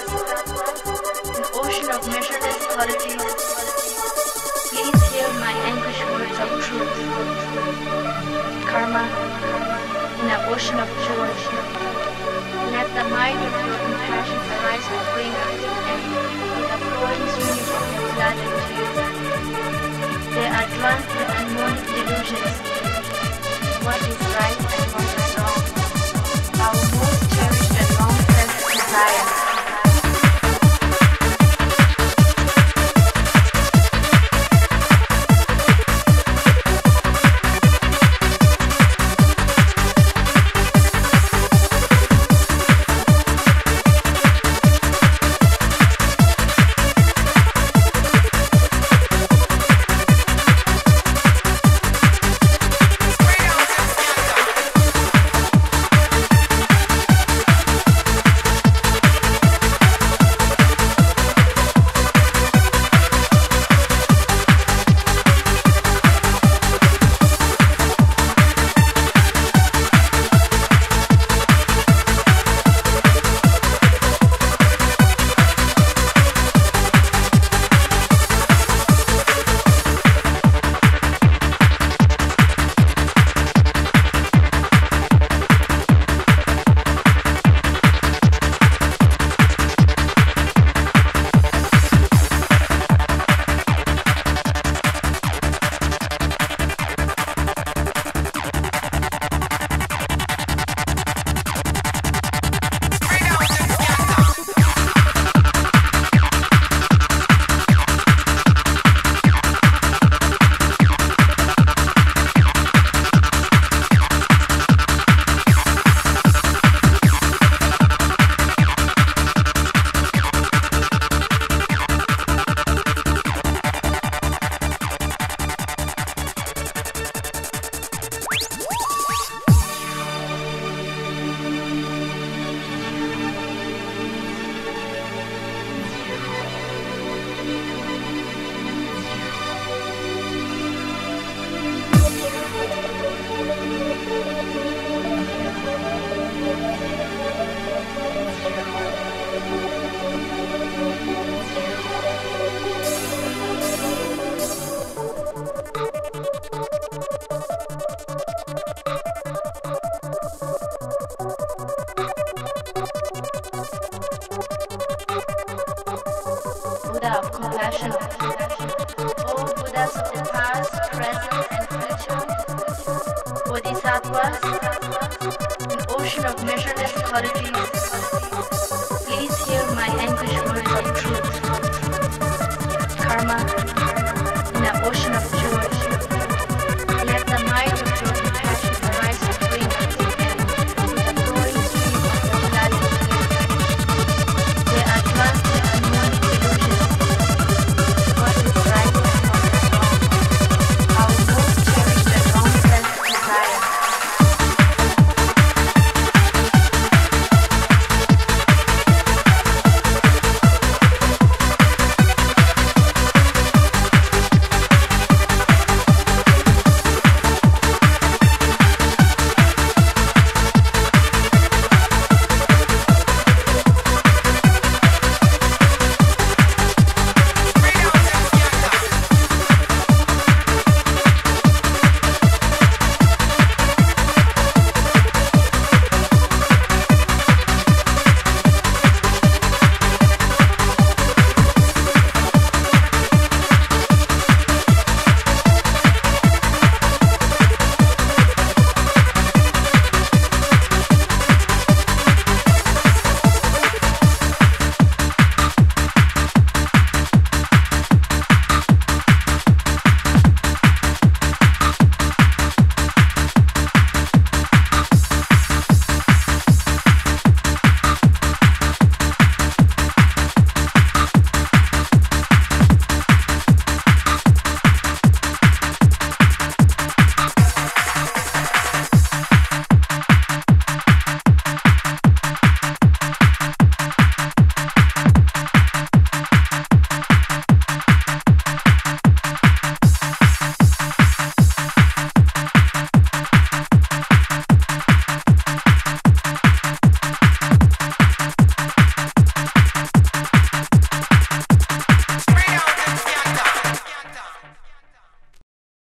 an ocean of measureless quality. Please hear my anguish words of truth. Karma, in an ocean of joy. southwest, an ocean of measureless prodigies.